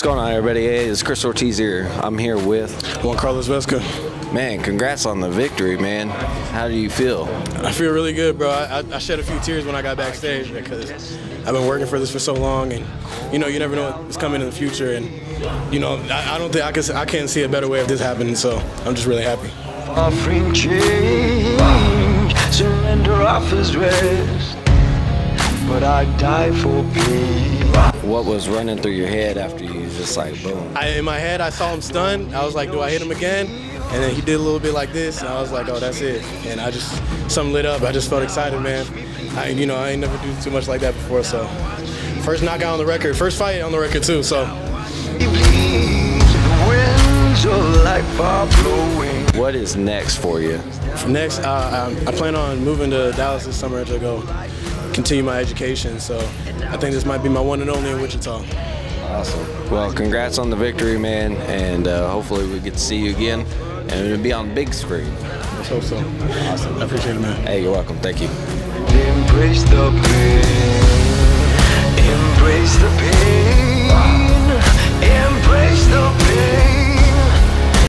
What's going on, everybody? Hey, it's Chris Ortiz here. I'm here with Juan Carlos Vesga. Man, congrats on the victory, man. How do you feel? I feel really good, bro. I, I, shed a few tears when I got backstage because I've been working for this for so long, and you know, you never know what's coming in the future, and you know, I, I don't think I can I can't see a better way of this happening. So I'm just really happy. Offering change, surrender offers rest, but I die for peace. What was running through your head after you just like boom? I, in my head, I saw him stunned. I was like, do I hit him again? And then he did a little bit like this, and I was like, oh, that's it. And I just, something lit up. I just felt excited, man. I, you know, I ain't never do too much like that before, so. First knockout on the record, first fight on the record too, so. What is next for you? Next, uh, I plan on moving to Dallas this summer to go continue my education. So I think this might be my one and only in Wichita. Awesome. Well, congrats on the victory, man, and uh, hopefully we get to see you again and it'll be on big screen. Let's hope so. Awesome. I appreciate it, man. Hey, you're welcome. Thank you. Embrace the pain.